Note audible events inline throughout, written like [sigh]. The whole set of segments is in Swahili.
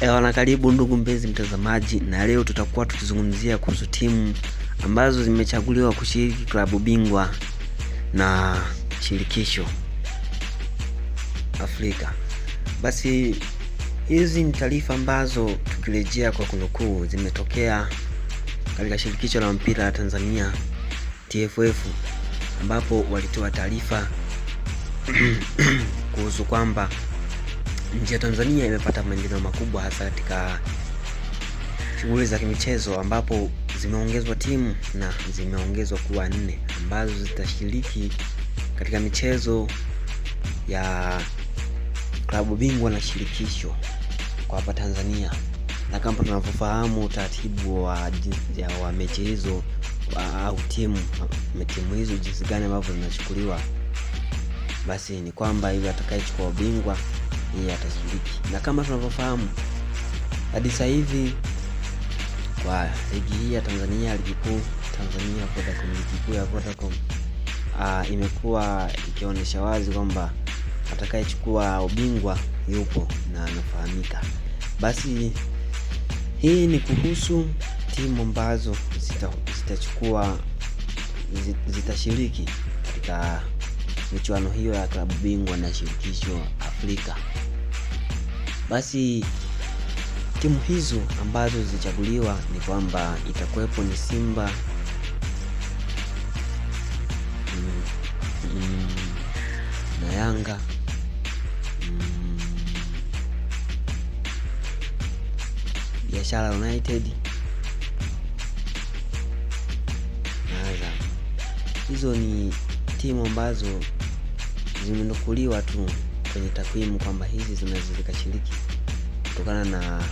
Ewa na karibu ndugu mpenzi mtazamaji, na leo tutakuwa tukizungumzia kuhusu timu ambazo zimechaguliwa kushiriki klabu bingwa na shirikisho Afrika. Basi hizi ni taarifa ambazo tukirejea kwa kunukuu zimetokea katika shirikisho la mpira la Tanzania TFF, ambapo walitoa taarifa [clears throat] kuhusu kwamba nchi ya Tanzania imepata maendeleo makubwa hasa katika shughuli za kimichezo ambapo zimeongezwa timu na zimeongezwa kuwa nne ambazo zitashiriki katika michezo ya klabu bingwa na shirikisho kwa hapa Tanzania, na kama tunavyofahamu utaratibu wa, wa mechi hizo au timu timu hizo jinsi gani ambavyo zinachukuliwa, basi ni kwamba yule atakayechukua ubingwa yeye atashiriki, na kama tunavyofahamu hadi sasa hivi kwa ligi hii ya Tanzania, ligi kuu Tanzania Vodacom, ligi kuu ya Vodacom uh, imekuwa ikionyesha wazi kwamba atakayechukua ubingwa yupo na anafahamika. Basi hii ni kuhusu timu ambazo zitachukua zita zitashiriki katika michuano hiyo ya klabu bingwa na shirikisho Afrika. Basi timu hizo ambazo zilichaguliwa ni kwamba itakuwepo ni Simba mm, mm, na Yanga mm, Biashara United na Azam. Hizo ni timu ambazo zimenukuliwa tu kwenye takwimu kwamba hizi zinaweza zikashiriki kutokana na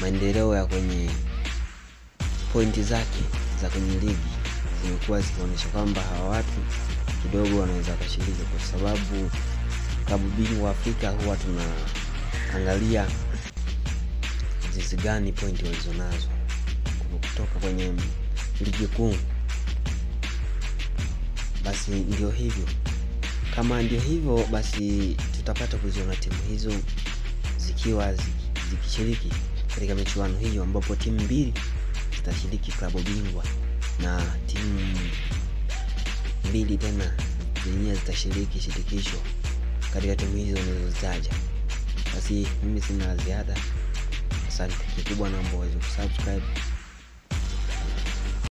maendeleo ya kwenye pointi zake za kwenye ligi zimekuwa zikionyesha kwamba hawa watu kidogo wanaweza wakashiriki, kwa sababu klabu bingwa Afrika huwa tunaangalia jinsi gani pointi walizonazo kutoka kwenye ligi kuu. Basi ndio hivyo, kama ndio hivyo, basi tutapata kuziona timu hizo zikiwa zikishiriki katika michuano hiyo, ambapo timu mbili zitashiriki klabu bingwa na timu mbili tena zenyewe zitashiriki shirikisho katika timu hizo nilizozitaja. Basi mimi sina ziada. Asante. Kikubwa naomba uweze kusubscribe